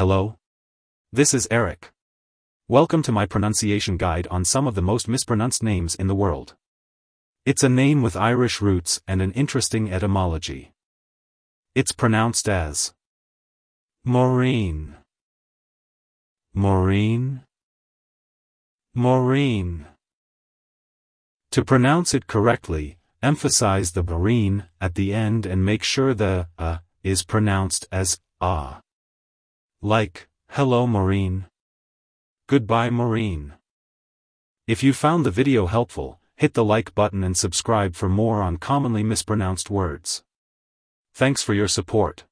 Hello? This is Eric. Welcome to my pronunciation guide on some of the most mispronounced names in the world. It's a name with Irish roots and an interesting etymology. It's pronounced as Maureen. Maureen. Maureen. To pronounce it correctly, emphasize the marine at the end and make sure the uh is pronounced as ah. Like, hello Maureen. Goodbye Maureen. If you found the video helpful, hit the like button and subscribe for more on commonly mispronounced words. Thanks for your support.